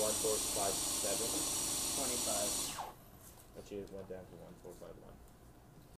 one four five seven, Twenty-five. but you went down to one four five one.